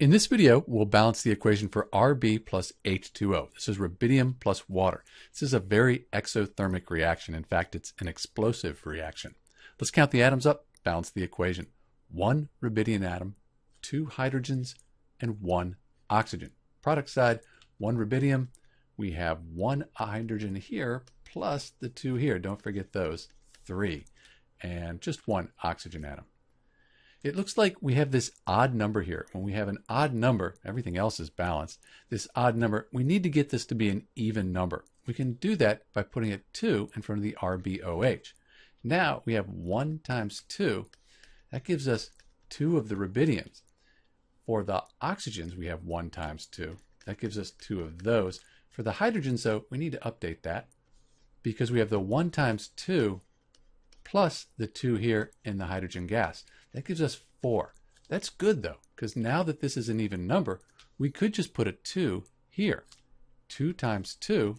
In this video, we'll balance the equation for Rb plus H2O. This is rubidium plus water. This is a very exothermic reaction. In fact, it's an explosive reaction. Let's count the atoms up, balance the equation. One rubidium atom, two hydrogens, and one oxygen. Product side, one rubidium. We have one hydrogen here plus the two here. Don't forget those, three. And just one oxygen atom. It looks like we have this odd number here. When we have an odd number, everything else is balanced. This odd number, we need to get this to be an even number. We can do that by putting a 2 in front of the RBOH. Now we have 1 times 2. That gives us 2 of the rubidiums. For the oxygens, we have 1 times 2. That gives us 2 of those. For the hydrogens, though, we need to update that because we have the 1 times 2 plus the 2 here in the hydrogen gas. That gives us 4. That's good though, because now that this is an even number, we could just put a 2 here. 2 times 2,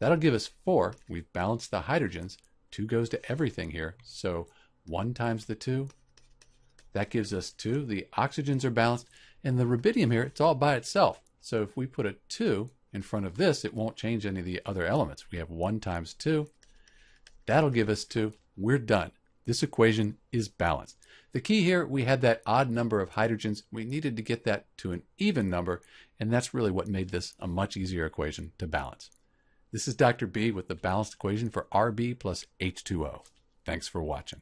that'll give us 4. We've balanced the hydrogens. 2 goes to everything here, so 1 times the 2, that gives us 2. The oxygens are balanced, and the rubidium here, it's all by itself. So if we put a 2 in front of this, it won't change any of the other elements. We have 1 times 2. That'll give us 2. We're done. This equation is balanced. The key here, we had that odd number of hydrogens. We needed to get that to an even number, and that's really what made this a much easier equation to balance. This is Dr. B with the balanced equation for Rb plus H2O. Thanks for watching.